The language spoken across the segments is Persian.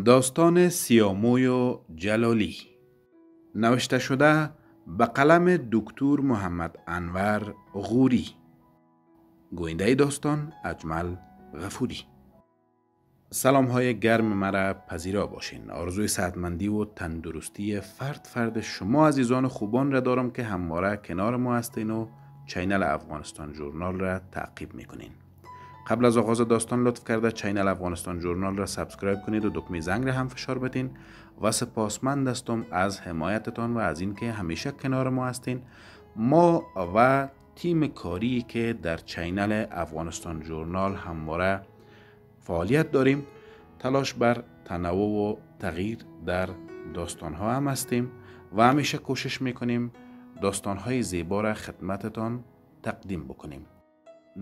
داستان سیاموی و جلالی. نوشته شده به قلم دکتر محمد انور غوری. گوینده داستان اجمل غفوری. سلام های گرم مرا پذیرا باشین. آرزوی صحتمندی و تندرستی فرد فرد شما عزیزان خوبان را دارم که همواره کنار ما هستین و چینل افغانستان جورنال را تعقیب می‌کنین. قبل از آغاز داستان لطف کرده channel افغانستان Journal را subscribe کنید و دکمه زنگ را هم فشار بدین و سپاسمند هستم از حمایتتان و از اینکه همیشه کنار ما هستین. ما و تیم کاری که در channel افغانستان Journal همواره فعالیت داریم تلاش بر تنوع و تغییر در داستان ها هم هستیم و همیشه کوشش می‌کنیم داستان های زیبا را خدمتتان تقدیم بکنیم.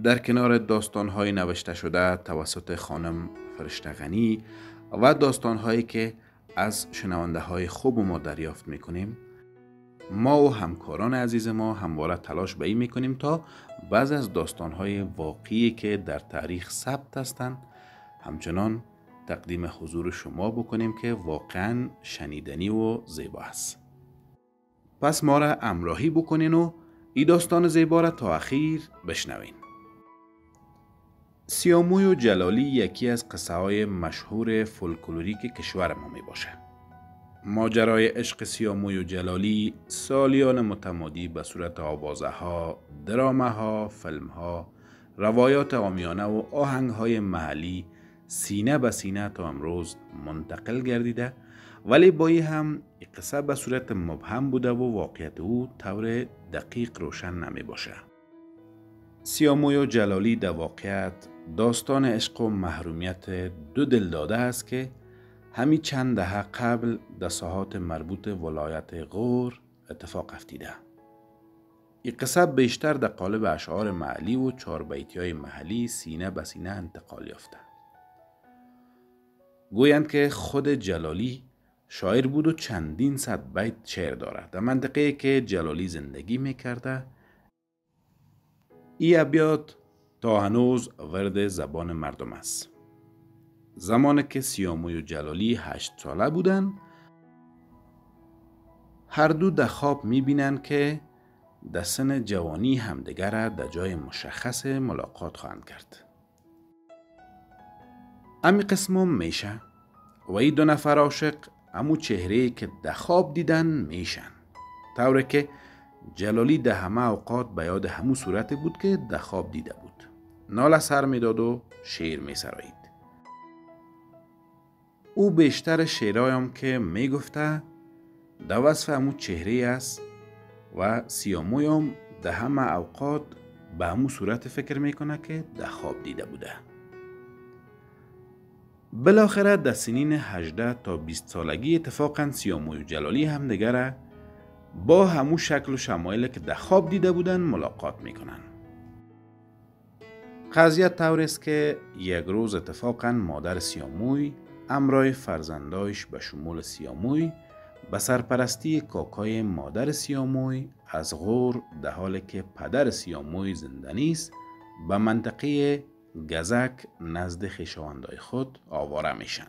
در کنار داستان های نوشته شده توسط خانم فرشتغنی و داستان هایی که از شنونده های خوب ما دریافت می‌کنیم. ما و همکاران عزیز ما همواره تلاش به این می‌کنیم تا بعض از داستان های واقعی که در تاریخ ثبت هستند همچنان تقدیم حضور شما بکنیم که واقعا شنیدنی و زیبا است. پس ما را امراهی بکنین و این داستان زیبا را تا اخیر بشنوین. سیاموی و جلالی یکی از قصه های مشهور فولکلوریک کشور ما می باشه. ماجرای عشق سیاموی و جلالی سالیان متمادی به صورت آوازه ها، درامه ها، فلم ها، روایات آمیانه و آهنگ های محلی سینه به سینه تا امروز منتقل گردیده ولی با هم قصه به صورت مبهم بوده و واقعیت او طور دقیق روشن نمی باشه. سیاموی و جلالی در واقعیت داستان عشق و محرومیت دو دلداده است که همی چند دهه قبل در ساحات مربوط ولایت غور اتفاق افتیده. این قصه بیشتر در قالب اشعار محلی و چار بیتی های محلی سینه به سینه انتقال یافته. گویند که خود جلالی شاعر بود و چندین صد بیت شعر دارد. در منطقه که جلالی زندگی می‌کرده ای ابیات تا هنوز ورد زبان مردم است. زمان که سیاموی و جلالی هشت ساله بودن هر دو در خواب می‌بینند که در سن جوانی همدیگر در جای مشخص ملاقات خواهند کرد. امی قسم میشه و ای دو نفر عاشق امو چهره که در خواب دیدن میشن. طوره که جلالی ده همه اوقات به یاد همو صورت بود که در خواب دیده ناله سر می‌داد و شعر می سرایید. او بیشتر شعرایم که می گفته در وصف همو چهره است و سیامویم ده همه اوقات به همو صورت فکر می‌کنه که در خواب دیده بوده بالاخره در سنین 18 تا 20 سالگی اتفاقا سیاموی و جلالی هم دیگره با همو شکل و شمایل که در خواب دیده بودن ملاقات می‌کنن قضیه طور است که یک روز اتفاقا مادر سیاموی امرای فرزندایش به شمول سیاموی به سرپرستی کاکای مادر سیاموی از غور در حالی که پدر سیاموی زنده نیست به منطقه گزک نزد خیشاوندای خود آواره میشن.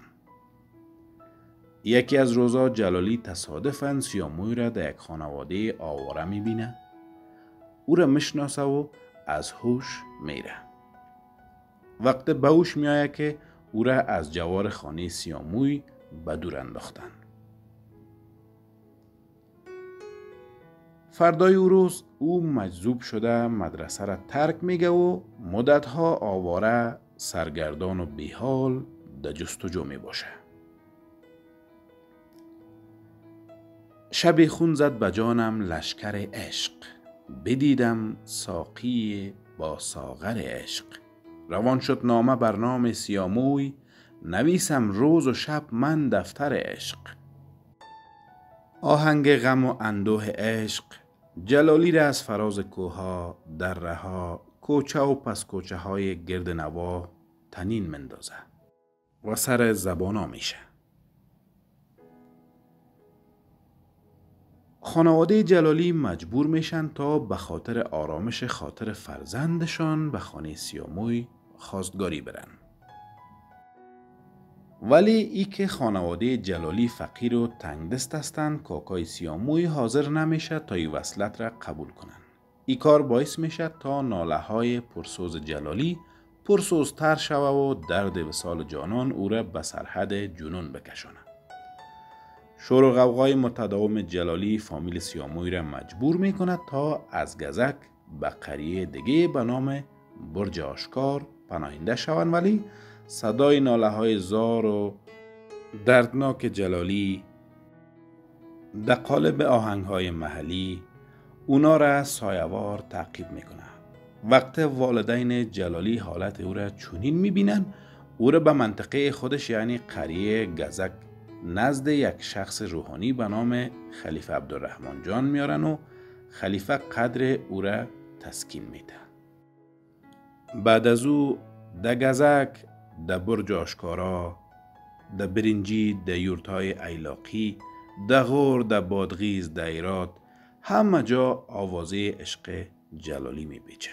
یکی از روزا جلالی تصادفا سیاموی را در یک خانواده آواره می‌بینه. او را می‌شناسه و از هوش میره. وقت به هوش میایه که او را از جوار خانه سیاموی به دور انداختن فردای او روز او مجذوب شده مدرسه را ترک میگه و مدتها آواره سرگردان و بیحال در جستجو می باشه. شب خون زد به جانم لشکر عشق. بدیدم ساقی با ساغر عشق. روان شد نامه بر نام سیاموی نویسم روز و شب من دفتر عشق. آهنگ غم و اندوه عشق جلالی را از فراز کوها در رها کوچه و پس کوچه های گرد نوا تنین مندازه. و سر زبانا میشه خانواده جلالی مجبور میشن تا به خاطر آرامش خاطر فرزندشان به خانه سیاموی خواستگاری برن. ولی ای که خانواده جلالی فقیر و تنگدست هستند کاکای سیاموی حاضر نمیشه تا این وصلت را قبول کنند ای کار باعث میشه تا ناله های پرسوز جلالی پرسوزتر شوه و درد وسال جانان او را به سرحد جنون بکشانه شور و غوغای متداوم جلالی فامیل سیاموی را مجبور می کند تا از گزک به قریه دیگه به نام برج آشکار پناهنده شوند. ولی صدای ناله های زار و دردناک جلالی در قالب آهنگ های محلی اونا را سایوار تعقیب می‌کنه وقت والدین جلالی حالت او را چونین می‌بینن او را به منطقه خودش یعنی قریه گزک نزد یک شخص روحانی به نام خلیفه عبدالرحمن جان میارن و خلیفه قدر او را تسکین میده بعد از او در گزک در برج آشکارا در برنجی در یورتای ایلاقی در غور در بادغیز در ایرات همه جا آوازه عشق جلالی می بیچه.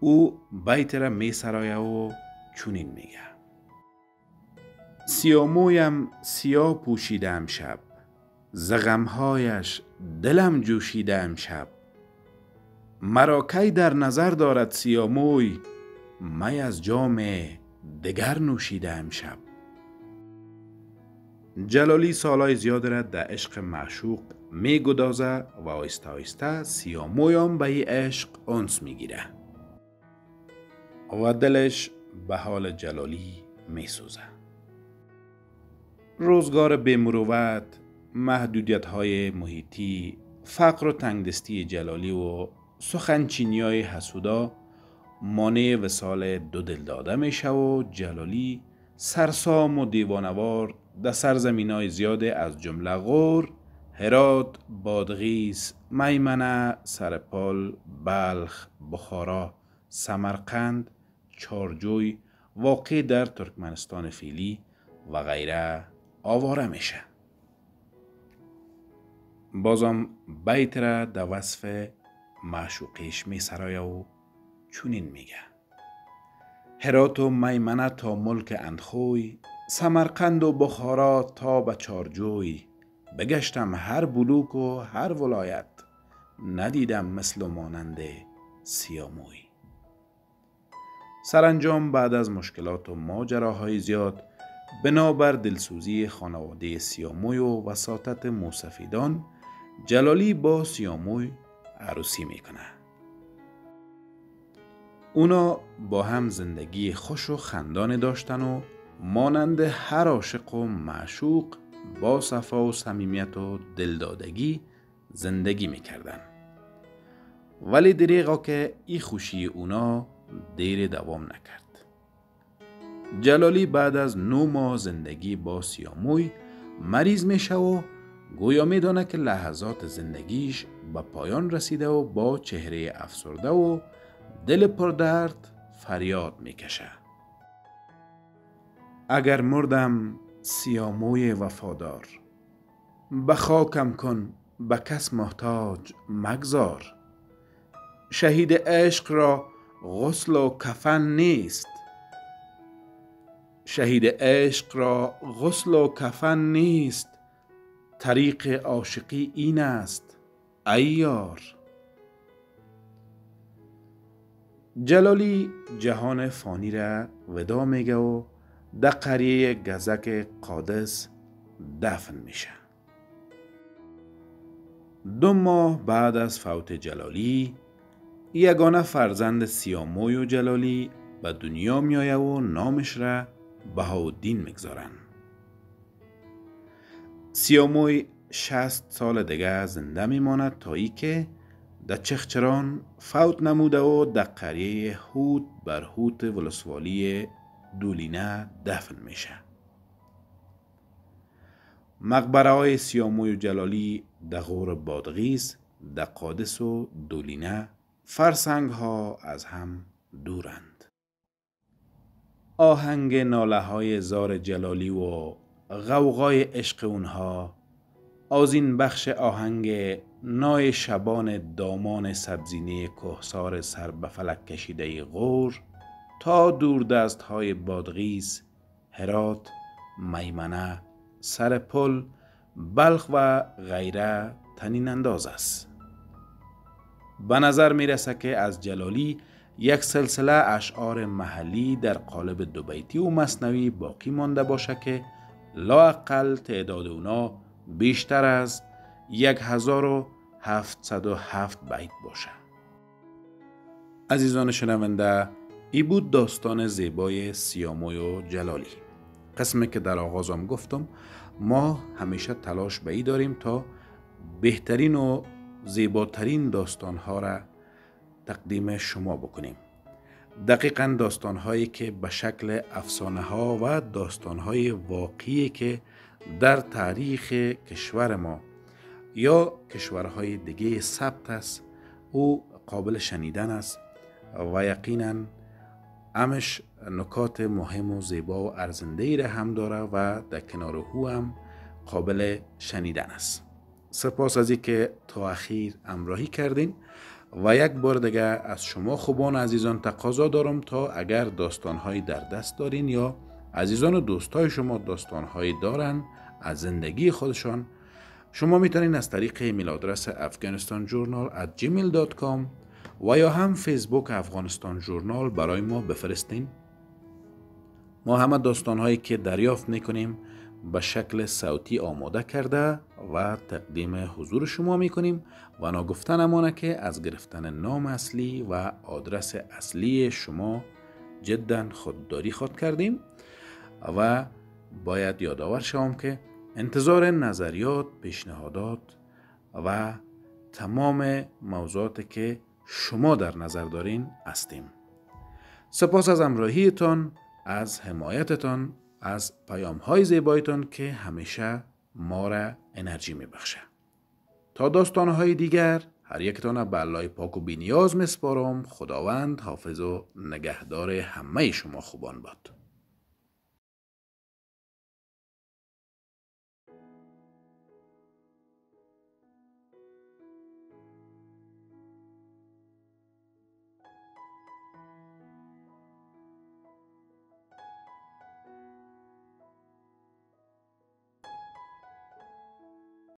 او بیت را می سرایه و چونین میگه سیامویم سیاه پوشیدم شب. زغمهایش دلم جوشیدم شب. مرا کی در نظر دارد سیاموی؟ می از جام دگر نوشیدم شب. جلالی سالای زیاد را در عشق معشوق می گدازه و آیسته آیسته سیامویان به ای عشق انس می گیره. و دلش به حال جلالی می سوزه. روزگار بمروت محدودیت های محیطی فقر و تنگدستی جلالی و سخنچینی های حسودا مانع وسال دو دل داده میشه و جلالی سرسام و دیوانوار در سرزمین های زیاده از جمله غور، هرات، بادغیس، میمنه، سرپال، بلخ، بخارا، سمرقند، چارجوی واقع در ترکمنستان فیلی و غیره. آواره میشه. بازم بیت را در وصف معشوقیش می سرایه و چونین میگه. هرات و میمنه تا ملک اندخوی سمرقند و بخارا تا به چارجوی. بگشتم هر بلوک و هر ولایت ندیدم مثل و مانند سیاموی. سرانجام بعد از مشکلات و ماجراهای زیاد بنابر دلسوزی خانواده سیاموی و وساطت موسفیدان جلالی با سیاموی عروسی می‌کنه. اونا با هم زندگی خوش و خندانه داشتن و مانند هر عاشق و معشوق با صفا و صمیمیت و دلدادگی زندگی می‌کردن. ولی دریغا که ای خوشی اونا دیر دوام نکرد. جلالی بعد از نو ماه زندگی با سیاموی مریض میشه و گویا میدانه که لحظات زندگیش به پایان رسیده و با چهره افسرده و دل پردرد فریاد می‌کشه. اگر مردم سیاموی وفادار به خاکم کن به کس محتاج مگذار. شهید عشق را غسل و کفن نیست. شهید عشق را غسل و کفن نیست. طریق عاشقی این است ایار جلالی جهان فانی را ودا میگه و در قریه گزک قادس دفن میشه. دو ماه بعد از فوت جلالی یگانه فرزند سیاموی و جلالی به دنیا میایه و نامش را بهاودین می‌گذارن. سیاموی شست سال دیگه زنده میماند تا ای که در چخچران فوت نموده و در قریه هوت بر هوت ولسوالی دولینه دفن میشه. مقبره های سیاموی و جلالی در غور بادغیز در قادس و دولینه فرسنگ ها از هم دورند. آهنگ ناله های زار جلالی و غوغای عشق اونها آزین بخش آهنگ نای شبان دامان سبزینه کهسار سر به فلک کشیده غور تا دور دست های بادغیز هرات میمنه سر پل بلخ و غیره تنین انداز است. به نظر می رسه که از جلالی یک سلسله اشعار محلی در قالب دوبیتی و مصنوی باقی مانده باشه که لاقل تعداد اونا بیشتر از 1707 بیت باشه. عزیزان شنونده ای بود داستان زیبای سیاموی و جلالی. قسمی که در آغازم گفتم ما همیشه تلاش به ای داریم تا بهترین و زیباترین داستانها را تقدیم شما بکنیم. دقیقا داستانهایی که به شکل افسانه ها و داستانهای واقعی که در تاریخ کشور ما یا کشورهای دیگه ثبت است او قابل شنیدن است و یقینا امش نکات مهم و زیبا و ارزنده ای را هم داره و در کنار او هم قابل شنیدن است. سپاس از که تا اخیر امراهی کردین. و یک بار دیگه از شما خوبان عزیزان تقاضا دارم تا اگر داستانهایی در دست دارین یا عزیزان و دوستای شما داستانهایی دارن از زندگی خودشان شما می‌تونین از طریق ایمیل آدرس افغانستان جورنال at gmail.com و یا هم فیسبوک افغانستان جورنال برای ما بفرستین. ما همه داستانهایی که دریافت می‌کنیم به شکل صوتی آماده کرده و تقدیم حضور شما می کنیم و ناگفتن امانه که از گرفتن نام اصلی و آدرس اصلی شما جدا خودداری خود کردیم و باید یادآور شوم که انتظار نظریات، پیشنهادات و تمام موضوعات که شما در نظر دارین هستیم. سپاس از امراهیتان، از حمایتتان از پیام های زیبایتان که همیشه ما را انرژی می بخشه. تا داستان های دیگر هر یکتان الله پاک و بینیاز مسپارم خداوند حافظ و نگهدار همه شما خوبان باد